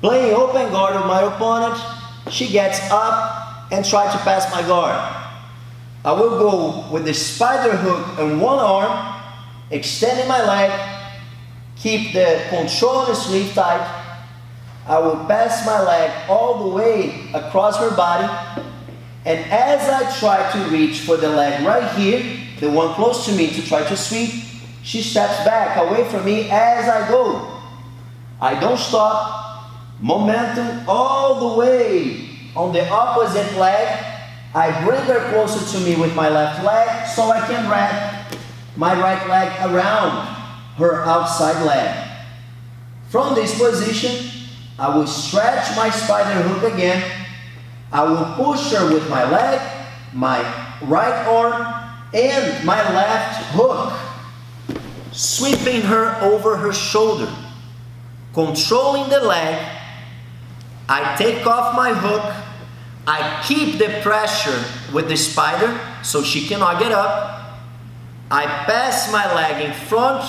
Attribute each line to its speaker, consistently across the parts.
Speaker 1: Playing open guard with my opponent, she gets up and tries to pass my guard. I will go with the spider hook on one arm, extending my leg, keep the control on the sleeve tight. I will pass my leg all the way across her body. And as I try to reach for the leg right here, the one close to me to try to sweep, she steps back away from me as I go. I don't stop. Momentum all the way on the opposite leg. I bring her closer to me with my left leg so I can wrap my right leg around her outside leg. From this position, I will stretch my spider hook again. I will push her with my leg, my right arm, and my left hook, sweeping her over her shoulder, controlling the leg. I take off my hook, I keep the pressure with the spider so she cannot get up. I pass my leg in front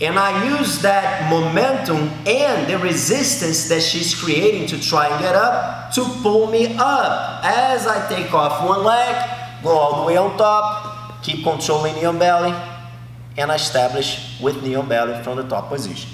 Speaker 1: and I use that momentum and the resistance that she's creating to try and get up to pull me up. As I take off one leg, go all the way on top, keep controlling on belly, and I establish with knee on belly from the top position.